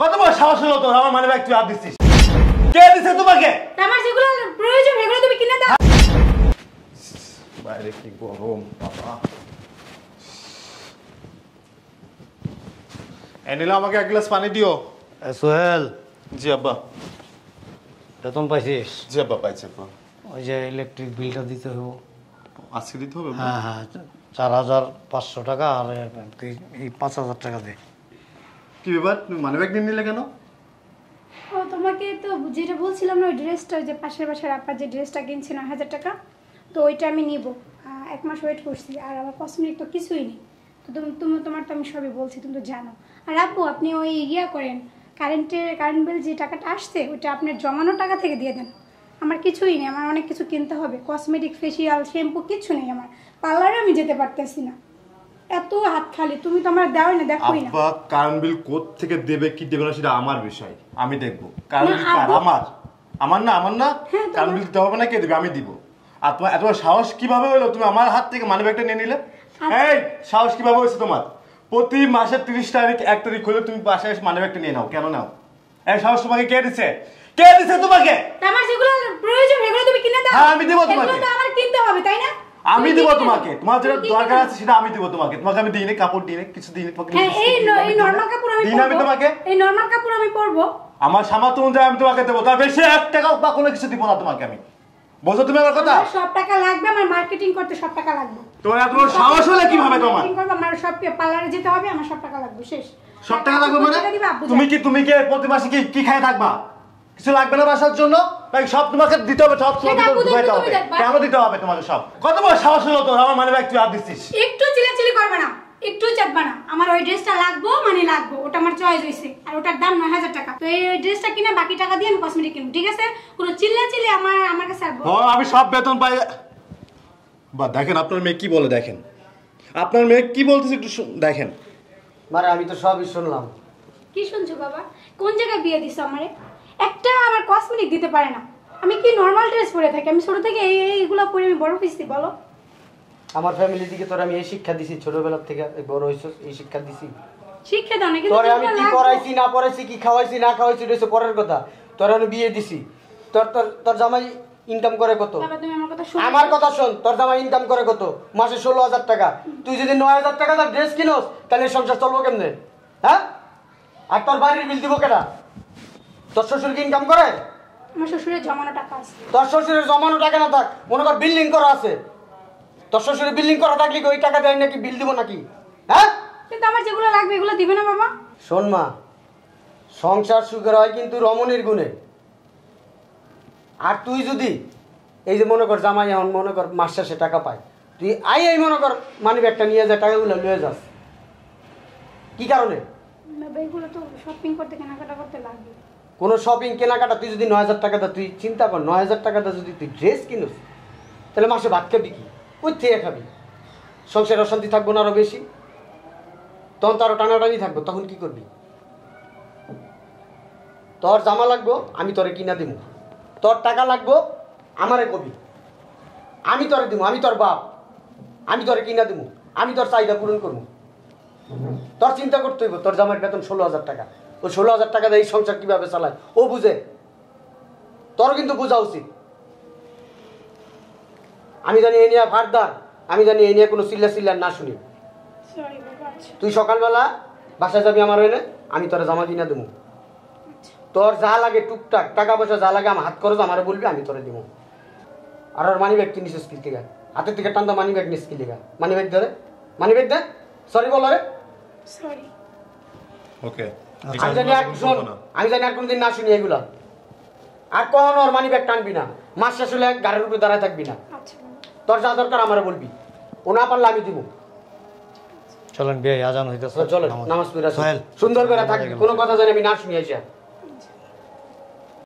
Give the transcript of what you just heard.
কত বড় সাহস হলো তোর? আমার মানে ব্যাগ তুই হাত দিচ্ছিস। কে দিছে তোমাকে? আমার যেগুলো প্রয়োজন এগুলো তুমি কিনে দাও। বাইরে কি গরম বাবা। এনিলা আমাকে এক গ্লাস পানি দিও। সোহেল। জি আব্বা। বেতন পাইছিস? জি আব্বা পাইছে আব্বা। ওই যে ইলেকট্রিক বিলটা দিতে হব আজকে দিতে হবে হ্যাঁ হ্যাঁ চার হাজার পাঁচশো টাকা আর এই পাঁচ হাজার টাকা দে। কি ব্যাপার? তুমি মানে ব্যাগ নিয়ে নিলে কেন? ও, তোমাকে তো যেটা বলছিলাম না, ওই ড্রেসটা যে পাশের বাসার আপার যে ড্রেসটা কিনছে নয় হাজার টাকা, তো ওইটা আমি নিব। এক মাস ওয়েট করছি, আর আমার কসমেটিক তো কিছুই নেই। তো তুমি তুমি, তোমার তো আমি সবই বলছি, তুমি তো জানো। আর আপু, আপনি ওই ইয়া করেন, কারেন্টের, কারেন্ট বিল যে টাকাটা আসছে, ওইটা আপনার জমানো টাকা থেকে দিয়ে দেন। আমার কিছুই নেই, আমার অনেক কিছু কিনতে হবে। কসমেটিক ফেসিয়াল শ্যাম্পু কিছু নেই আমার। পার্লারে আমি যেতে পারতেছি না। এত হাত খালি তুমি তো আমার দেওয়াই না দেখোই না। আব্বা কারেন্ট বিল কোথ থেকে দেবে কি দেবে না সেটা আমার বিষয়। আমি দেখব। কারেন্ট বিল কার? আমার। আমার না আমার না? হ্যাঁ, কারেন্ট বিল দিতে হবে না কে দেবে? আমি দিব। আর তোমার এত সাহস কীভাবে হলো? তুমি আমার হাত থেকে মানি ব্যাগটা নিয়ে নিলে? আচ্ছা। এই সাহস কীভাবে হয়েছে তোমার? প্রতি মাসের তিরিশ তারিখ এক তারিখ হলে তুমি বাসায় এসে মানি ব্যাগটা নিয়ে নাও। কেন নাও? এই সাহস তোমাকে কে দিছে? কে দিছে তোমাকে? আমার যেগুলো প্রয়োজন এগুলো তুমি কিনে দাও। হ্যাঁ, আমি দেবো এগুলো তোমাকে। তো আমার কিনতে হবে তাই না? আমি দিব তোমাকে। তোমার যেটা দরকার আছে সেটা আমি দিব তোমাকে। তোমাকে আমি দিই নি কাপড় দিই নি কিছু দিই নি তোমাকে হ্যাঁ এই ন- এই নর্মাল কাপড় আমি দিই আমি তোমাকে? এই নর্মাল কাপড় আমি পরবো। আমার সামর্থ্য অনুযায়ী আমি তোমাকে দেবো। তার বেশি এক টাকা বা কোনো কিছু দিব না তোমাকে আমি। বোঝো তুমি আমার কথা? সব টাকা লাগবে আমার মার্কেটিং করতে সব টাকা লাগবে। তোমার এত বড় সাহস হলে কীভাবে তোমার? Marketing করব, আমার সব পার্লারে যেতে হবে আমার সব টাকা লাগবে শেষ। সব টাকা লাগবে মানে? তুমি কি তুমি কি প্রতি মাসে কি কি খায় থাকবা? কিছু লাগবে না বাসার জন্য? নাকি সব তোমাকে দিতে হবে সব তোমাকে দিতে হবে। কেন দিতে হবে তোমাকে সব? কত বড় সাহস হলো তোর? আমার মানে ব্যাগ তুই হাত দিচ্ছিস। একটু চিলাচিলি করবে না একটু চাপবে না। আমার ওই ড্রেসটা লাগবো মানে লাগবো ওটা আমার চয়েস হয়েছে আর ওটার দাম নয় হাজার টাকা। তো এই ড্রেসটা কিনে বাকি টাকা দিয়ে আমি কসমেটিক কিনবো ঠিক আছে? কোনো চিল্লা চিল্লি আমার আমার কাছে আর ও আমি সব বেতন পাই। বা দেখেন আপনার মেয়ে কি বলে দেখেন। আপনার মেয়ে কি বলতেছে একটু শুন- দেখেন। মানে আমি তো সবই শুনলাম। কি শুনছো বাবা? কোন জায়গায় বিয়ে দিছো আমারে? একটা আমার কসমেটিক দিতে পারে না। আমি কি নর্মাল ড্রেস পরে থাকি? আমি ছোট থেকে এই এই- এইগুলো পরে আমি বড় হয়েছি বলো। আমার ফ্যামিলি দিকে তোর আমি এই শিক্ষা দিছি ছোটবেলার থেকে বড় হয়েছিস এই শিক্ষা দিছি। শিক্ষা দাও না কিন্তু তোরে আমি কি। পড়াইছি না পড়াইছি কি খাওয়াইছি না খাওয়াইছি এটা হচ্ছে পরের কথা। তোর আমি বিয়ে দিছি। তোর তোর তোর জামাই ইনকাম করে কত? তুমি আমার কথা শুনো। আমার কথা শোন তোর জামাই ইনকাম করে কত? মাসে ষোলো হাজার টাকা। তুই যদি নয় হাজার টাকা তার ড্রেস কিনোস তাহলে সংসার চলবো কেমনে? হ্যাঁ? আর তোর বাড়ির বিল দিব কেটা তোর শ্বশুর কি ইনকাম করে? আমার শ্বশুরের জমানো টাকা আছে। তোর শ্বশুরের জমানো টাকা না থাক মনে কর বিল্ডিং করা আছে। তোর শ্বশুরের বিল্ডিং করা থাকলে কি ওই টাকা দেয় নাকি বিল দিব নাকি? হ্যাঁ? কিন্তু আমার যেগুলো লাগবে এগুলো দিবে না বাবা শোন মা সংসার সুখের হয় কিন্তু রমণীর গুণে। আর তুই যদি এই যে মনে কর জামাই এখন মনে কর মাস শেষে টাকা পায় তুই আই এই মনে কর মানি ব্যাগটা নিয়ে যা টাকাগুলো নিয়ে যাস। কি কারণে? এগুলো তো শপিং করতে কেনাকাটা করতে লাগবে। কোনো শপিং কেনাকাটা তুই যদি নয় হাজার টাকা দা তুই চিন্তা কর, নয় হাজার টাকা দা যদি তুই ড্রেস কিনিস, তাহলে মাসে ভাত খাবি কি? ওই থেকে খাবি? সংসারে অশান্তি থাকব না আরও বেশি? তখন তো আরও টানাটানি থাকব, তখন কি করবি? তোর জামা লাগবো, আমি তোরে কিনা দিব তোর টাকা লাগবো, আমারে কবি। আমি তোরে দিব আমি তোর বাপ। আমি তোরে কিনা দিব আমি তোর চাহিদা পূরণ করব। তোর চিন্তা করতে হইব, তোর জামার বেতন ষোলো হাজার টাকা। ও ষোলো হাজার টাকা দিয়ে এই সংসার কীভাবে চালায়? ও বুঝে। তোর কিন্তু বোঝা উচিত। আমি জানি এই নিয়ে ফারদার আমি জানি এই নিয়ে কোনো চিল্লা চিল্লার না শুনি। সরি বাবা আচ্ছা। তুই সকালবেলা বাসায় যাবি আমার এনে আমি তোর জামা কিনা দেবো তোর যা লাগে টুকটাক টাকা পয়সা যা লাগে আমার হাত খরচ আমার বলবি আমি তোরে দিব আর ওর মানি ব্যাগ কিনিস স্কিল থেকে? হাতের থেকে টান্দা মানি ব্যাগ নিস স্কিল থেকে। মানি ব্যাগ ধরে মানি ব্যাগ দে। সরি বল রে। সরি ওকে আমি জানি আর শোন আমি জানি আর কোনদিন না শুনি এগুলা। আর কখন ওর মানি ব্যাগ টানবি না। মাস শেষ হলে গাড়ির উপরে দাঁড়ায় থাকবি না। আচ্ছা তোর যা দরকার আমার বলবি। ও না পারলে আমি দিব। চলেন বিয়ে আজান হইতেছে। চলেন নামাজ। পড়া। সোহেল সুন্দর করে থাকবি কোনো কথা জানি আমি না শুনি আইসা